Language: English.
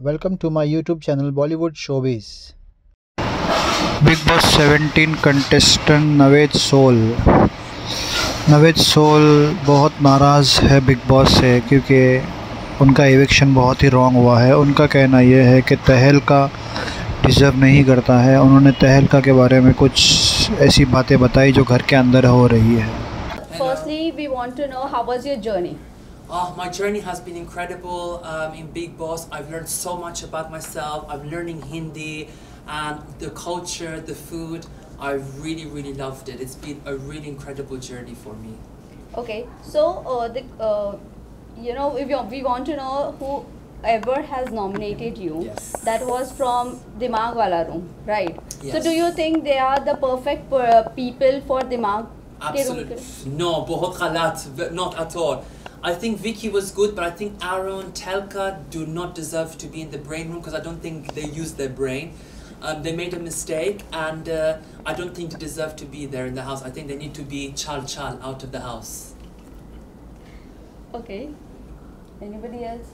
Welcome to my YouTube channel Bollywood Showbiz. Bigg Boss 17 contestant Naved Sole Naved Sole बहुत नाराज़ है big boss से क्योंकि उनका एविक्शन बहुत ही रॉन्ग हुआ है उनका कहना यह है कि तहलका डिज़र्व नहीं करता है उन्होंने तहलका के बारे में कुछ ऐसी बातें बताई जो घर के अंदर हो रही है Firstly, we want to know how was your journey? Oh, my journey has been incredible um, in Bigg Boss. I've learned so much about myself. I'm learning Hindi and the culture, the food. I really, really loved it. It's been a really incredible journey for me. Okay, so uh, the uh, you know if we want to know who ever has nominated you yes. that was from Dimag Wala Room, right? Yes. So do you think they are the perfect uh, people for Dimag? Absolutely. No, बहुत गलत, not at all. I think Vicky was good, but I think Aaron, Tehelka do not deserve to be in the brain room because I don't think they use their brain. Um, they made a mistake, and uh, I don't think they deserve to be there in the house. I think they need to be chal chal out of the house. Okay. Anybody else?